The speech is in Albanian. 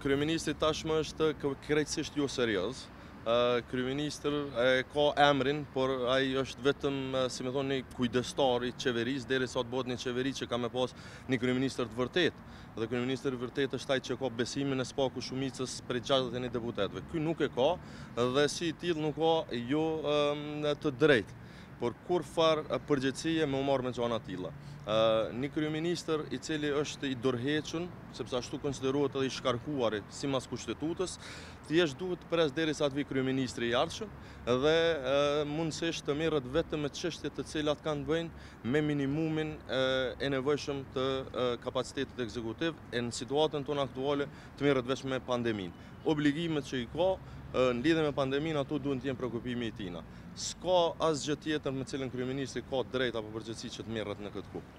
Kryeministri tashmë është krejtësisht jo serioz. Kryeministër e ka emrin, por ai është vetëm, si me thënë, një kujdestar i qeverisë, derisa të bëhet një qeveri që ka me pas një kryeministër të vërtetë. Dhe kryeministër i vërtetë është ai që ka besimin e së paku shumicës prej 61 deputetëve. Ky nuk e ka dhe si i tillë nuk ka jo të drejtë por kurrfarë përgjegjësie me u marrë me gjana të tilla. Një kryeministër i cili është i dorëhequn, sepse ashtu konsiderohet edhe i shkarkuari sipas Kushtetutës, thjesht duhet të presë derisa të vijë kryeministri i ardhshëm dhe mundësisht të merret vetëm me çështje të cilat kanë të bëjnë me minimumin e nevojshëm të kapacitetit ekzekutiv e në situatën tonë aktuale të merret veç me pandeminë. Obligimet që i ka në lidhje me pandeminë ato duhen të jenë preokupimi i tina. S'ka asgjë tjetër me cilën kryeministri ka drejtë apo përgjegjësi që të merret në këtë kohë.